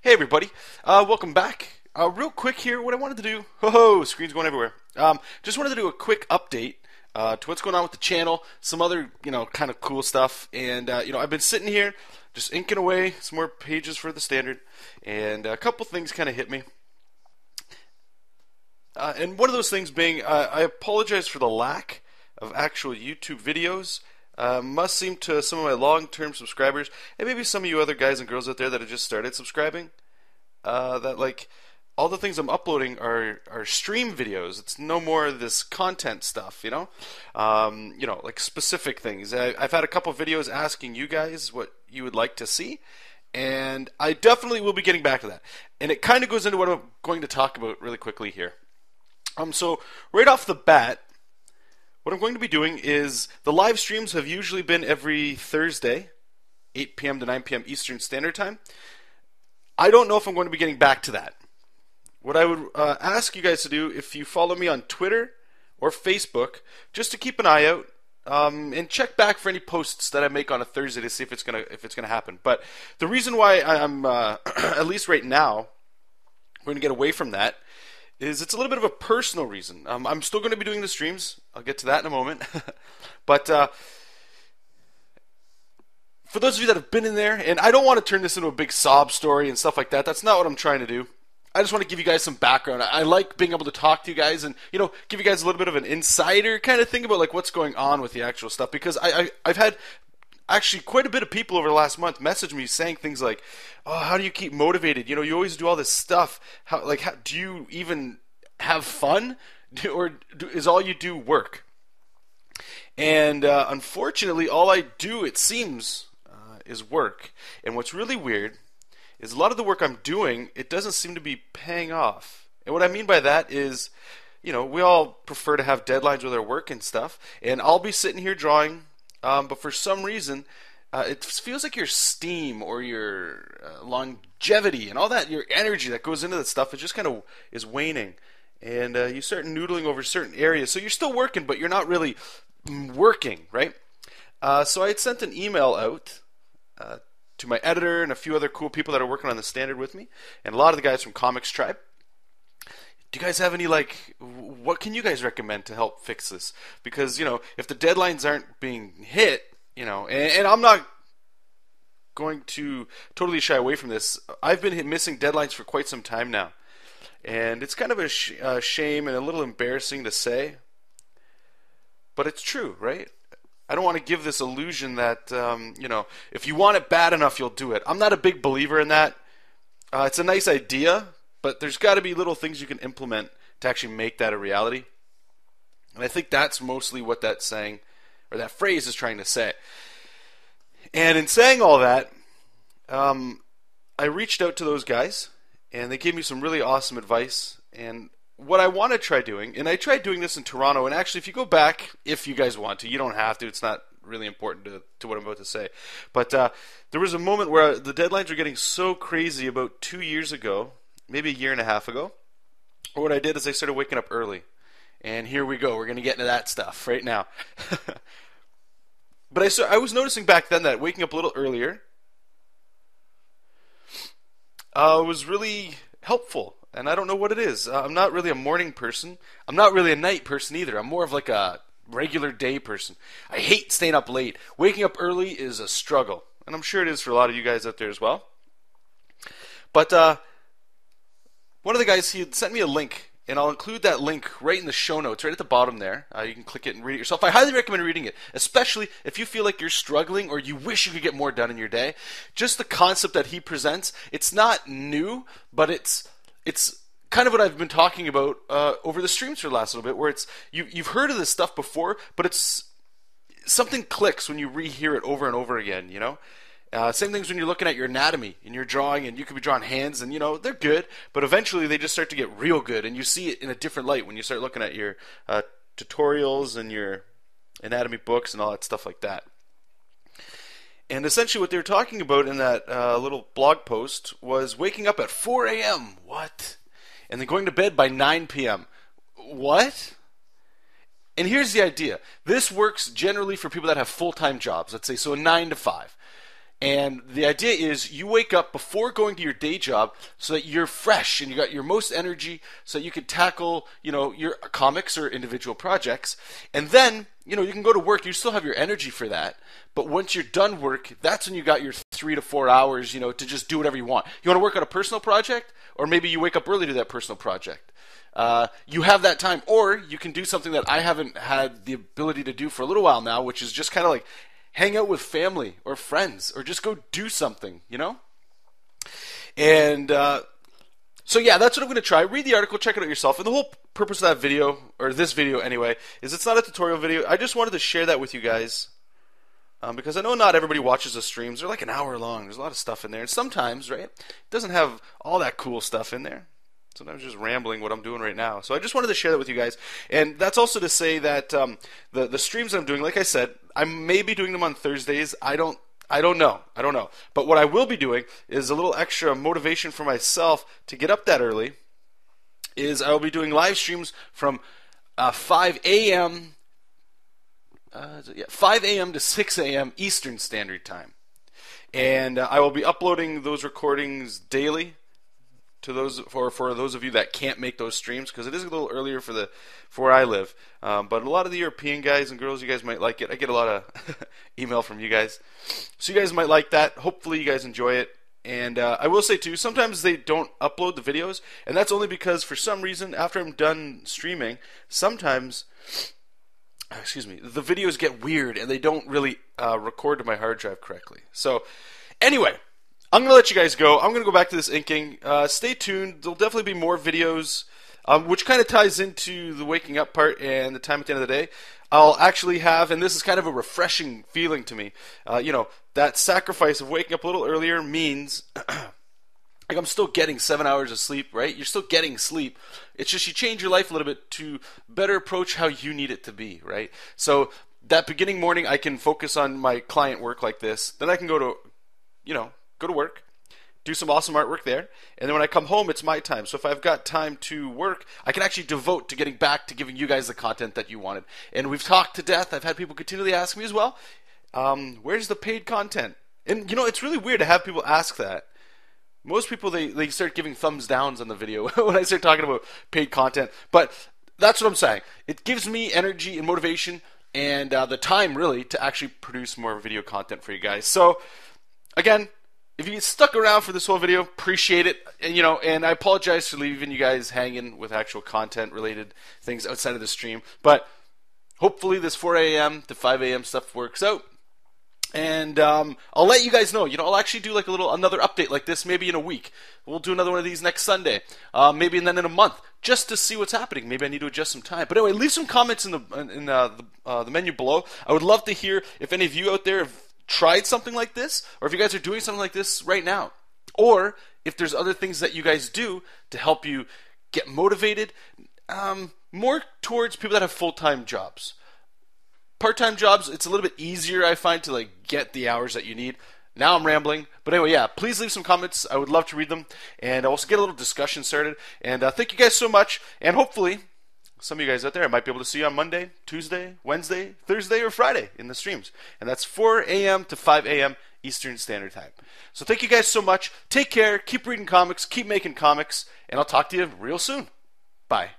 Hey everybody, uh, welcome back. Uh, real quick here, what I wanted to do, ho ho, screen's going everywhere. Um, just wanted to do a quick update uh, to what's going on with the channel, some other you know kind of cool stuff, and uh, you know I've been sitting here just inking away some more pages for the standard, and a couple things kind of hit me. Uh, and one of those things being, uh, I apologize for the lack of actual YouTube videos. Uh, must seem to some of my long-term subscribers, and maybe some of you other guys and girls out there that have just started subscribing, uh, that like all the things I'm uploading are are stream videos. It's no more this content stuff, you know, um, you know, like specific things. I, I've had a couple videos asking you guys what you would like to see, and I definitely will be getting back to that. And it kind of goes into what I'm going to talk about really quickly here. Um, so right off the bat, what I'm going to be doing is the live streams have usually been every Thursday, 8 p.m. to 9 p.m. Eastern Standard Time. I don't know if I'm going to be getting back to that. What I would uh, ask you guys to do, if you follow me on Twitter or Facebook, just to keep an eye out um, and check back for any posts that I make on a Thursday to see if it's gonna if it's gonna happen. But the reason why I'm uh, at least right now we're going to get away from that is it's a little bit of a personal reason. Um, I'm still going to be doing the streams. I'll get to that in a moment. but uh, for those of you that have been in there, and I don't want to turn this into a big sob story and stuff like that. That's not what I'm trying to do. I just want to give you guys some background. I like being able to talk to you guys and you know give you guys a little bit of an insider kind of thing about like what's going on with the actual stuff because I, I I've had actually quite a bit of people over the last month messaged me saying things like, "Oh, how do you keep motivated? You know, you always do all this stuff. How like how, do you even have fun, or do, is all you do work?" And uh, unfortunately, all I do, it seems, uh, is work. And what's really weird is a lot of the work I'm doing, it doesn't seem to be paying off. And what I mean by that is, you know, we all prefer to have deadlines with our work and stuff. And I'll be sitting here drawing um, but for some reason, uh, it feels like your steam or your uh, longevity and all that, your energy that goes into that stuff, it just kind of is waning. And uh, you start noodling over certain areas. So you're still working, but you're not really working, right? Uh, so I had sent an email out uh, to my editor and a few other cool people that are working on the standard with me, and a lot of the guys from ComixTribe do you guys have any like what can you guys recommend to help fix this because you know if the deadlines aren't being hit you know and, and i'm not going to totally shy away from this i've been missing deadlines for quite some time now and it's kind of a sh- shame and a little embarrassing to say but it's true right I don't want to give this illusion that um, you know if you want it bad enough, you'll do it. I'm not a big believer in that. Uh, it's a nice idea, but there's got to be little things you can implement to actually make that a reality. And I think that's mostly what that saying or that phrase is trying to say. And in saying all that, um, I reached out to those guys and they gave me some really awesome advice. And what I want to try doing, and I tried doing this in Toronto, and actually, if you go back, if you guys want to, you don't have to, it's not really important to, to what I'm about to say. But uh, there was a moment where the deadlines were getting so crazy about two years ago maybe a year and a half ago. What I did is I started waking up early. And here we go. We're going to get into that stuff right now. but I, I was noticing back then that waking up a little earlier uh, was really helpful. And I don't know what it is. Uh, I'm not really a morning person. I'm not really a night person either. I'm more of like a regular day person. I hate staying up late. Waking up early is a struggle. And I'm sure it is for a lot of you guys out there as well. But uh, one of the guys he sent me a link and I'll include that link right in the show notes, right at the bottom there. Uh, you can click it and read it yourself. I highly recommend reading it, especially if you feel like you're struggling or you wish you could get more done in your day. Just the concept that he presents, it's not new, but it's it's kind of what I've been talking about uh, over the streams for the last little bit, where it's you you've heard of this stuff before, but it's something clicks when you rehear it over and over again. You know, uh, same things when you're looking at your anatomy and you're drawing, and you could be drawing hands, and you know they're good, but eventually they just start to get real good, and you see it in a different light when you start looking at your uh, tutorials and your anatomy books and all that stuff like that. And essentially, what they were talking about in that uh, little blog post was waking up at 4 a.m. What? And then going to bed by 9 p.m. What? And here's the idea this works generally for people that have full time jobs, let's say, so a 9 to 5 And the idea is you wake up before going to your day job so that you're fresh and you got your most energy so that you can tackle, you know, your comics or individual projects. And then, you know, you can go to work, you still have your energy for that. But once you're done work, that's when you got your three to four hours, you know, to just do whatever you want. You want to work on a personal project? Or maybe you wake up early to that personal project. Uh, you have that time, or you can do something that I haven't had the ability to do for a little while now, which is just kind of like hang out with family or friends or just go do something, you know? And uh, so, yeah, that's what I'm going to try. Read the article, check it out yourself. And the whole purpose of that video, or this video anyway, is it's not a tutorial video. I just wanted to share that with you guys. Um, because I know not everybody watches the streams. They're like an hour long. There's a lot of stuff in there. And sometimes, right, it doesn't have all that cool stuff in there. Sometimes just rambling what I'm doing right now. So I just wanted to share that with you guys. And that's also to say that um, the the streams I'm doing, like I said, I may be doing them on Thursdays. I don't I don't know. I don't know. But what I will be doing is a little extra motivation for myself to get up that early. Is I will be doing live streams from uh, 5 a.m. Uh, yeah, 5 a.m. to 6 a.m. Eastern Standard Time, and uh, I will be uploading those recordings daily to those for for those of you that can't make those streams because it is a little earlier for the for where I live. Um, but a lot of the European guys and girls, you guys might like it. I get a lot of email from you guys, so you guys might like that. Hopefully, you guys enjoy it. And uh, I will say too, sometimes they don't upload the videos, and that's only because for some reason, after I'm done streaming, sometimes excuse me, the videos get weird and they don't really uh, record to my hard drive correctly. So, anyway, I'm going to let you guys go. I'm going to go back to this inking. Uh, stay tuned. There'll definitely be more videos, um, which kind of ties into the waking up part and the time at the end of the day. I'll actually have, and this is kind of a refreshing feeling to me, uh, you know, that sacrifice of waking up a little earlier means. like I'm still getting seven hours of sleep, right? You're still getting sleep. It's just you change your life a little bit to better approach how you need it to be, right? So that beginning morning, I can focus on my client work like this. Then I can go to, you know, go to work, do some awesome artwork there, and then when I come home, it's my time. So if I've got time to work, I can actually devote to getting back to giving you guys the content that you wanted. And we've talked to death. I've had people continually ask me as well, um, where's the paid content? And you know, it's really weird to have people ask that. Most people they, they start giving thumbs downs on the video when I start talking about paid content. But that's what I'm saying. It gives me energy and motivation and uh, the time really to actually produce more video content for you guys. So again, if you stuck around for this whole video, appreciate it. And you know, and I apologize for leaving you guys hanging with actual content related things outside of the stream. But hopefully this 4 a.m. to 5 a.m. stuff works out. And um, I'll let you guys know. You know, I'll actually do like a little another update like this maybe in a week. We'll do another one of these next Sunday, uh, maybe and then in a month, just to see what's happening. Maybe I need to adjust some time. But anyway, leave some comments in the in uh, the, uh, the menu below. I would love to hear if any of you out there have tried something like this, or if you guys are doing something like this right now, or if there's other things that you guys do to help you get motivated, um, more towards people that have full time jobs. Part time jobs, it's a little bit easier, I find, to like get the hours that you need. Now I'm rambling, but anyway, yeah. Please leave some comments. I would love to read them, and also get a little discussion started. And uh, thank you guys so much, and hopefully some of you guys out there might be able to see you on Monday, Tuesday, Wednesday, Thursday, or Friday in the streams. And that's 4 a.m. to 5 a.m. Eastern Standard Time. So thank you guys so much. Take care. Keep reading comics. Keep making comics. And I'll talk to you real soon. Bye.